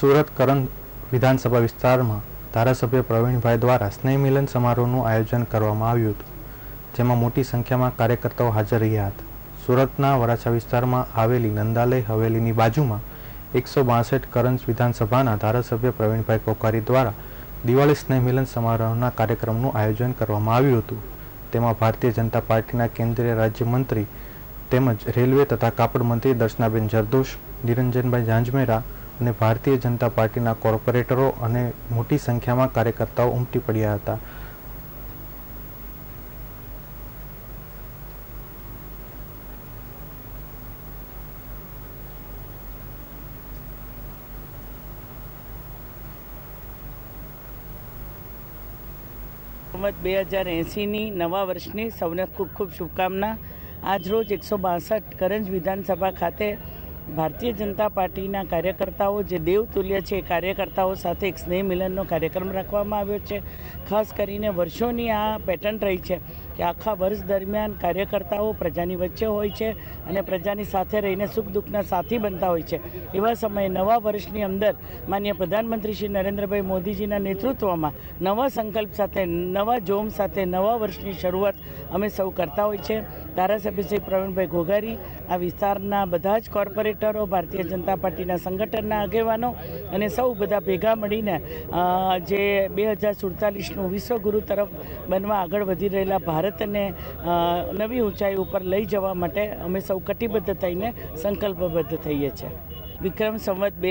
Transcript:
સુરત કરંગ વિધાનસભા વિસ્તારમાં ધારાસભ્ય પ્રવીણભાઈ દ્વારા સ્નેહ મિલન સમારોહનું આયોજન કરવામાં આવ્યું હતું, જેમાં મોટી સંખ્યામાં કાર્યકર્તાઓ હાજર રહ્યા હતા. સુરતના વરાછા વિસ્તારમાં આવેલી નંદાલય હવેલીની બાજુમાં એકસો બાસઠ કરંજ વિધાનસભાના ધારાસભ્ય પ્રવીણભાઈ કોકારી દ્વારા દિવાળી સ્નેહ મિલન સમારોહના કાર્યક્રમનું આયોજન કરવામાં આવ્યું હતું. તેમાં ભારતીય જનતા પાર્ટીના કેન્દ્રીય રાજ્યમંત્રી તેમજ રેલવે તથા કાપડ મંત્રી દર્શનાબેન જરદોશ, નિરંજનભાઈ ઝાંઝમેરા અને ભારતીય જનતા પાર્ટીના કોર્પોરેટરો અને મોટી સંખ્યામાં કાર્યકર્તાઓ ઉમટી પડ્યા હતા. સંમત બે હજાર એંસીની નવા વર્ષની સૌને ખૂબ ખૂબ શુભકામના. આજરોજ એકસો બાસઠ કરંજ વિધાનસભા ખાતે ભારતીય જનતા પાર્ટીના કાર્યકર્તાઓ, જે દેવતુલ્ય છે, એ કાર્યકર્તાઓ સાથે એક સ્નેહ મિલનનો કાર્યક્રમ રાખવામાં આવ્યો છે. ખાસ કરીને વર્ષોની આ પેટર્ન રહી છે. કે આખા વર્ષ દરમિયાન કાર્યકર્તાઓ પ્રજાની વચ્ચે હોય છે અને પ્રજાની સાથે રહીને સુખ દુઃખના સાથી બનતા હોય છે. એવા સમયે નવા વર્ષની અંદર માન્ય પ્રધાનમંત્રી શ્રી નરેન્દ્રભાઈ મોદીજીના નેતૃત્વમાં નવા સંકલ્પ સાથે, નવા જોમ સાથે નવા વર્ષની શરૂઆત અમે સૌ કરતા હોય છે. ધારાસભ્ય શ્રી પ્રવીણભાઈ ઘોઘારી, આ વિસ્તારના બધા જ કોર્પોરેટરો, ભારતીય જનતા પાર્ટીના સંગઠનના આગેવાનો અને સૌ બધા ભેગા મળીને જે બે હજાર સુડતાલીસનું વિશ્વગુરુ તરફ બનવા આગળ વધી રહેલા ભારતને નવી ઊંચાઈ ઉપર લઈ જવા માટે અમે સૌ કટિબદ્ધ થઈને સંકલ્પબદ્ધ થઈએ છીએ. વિક્રમ સંવત બે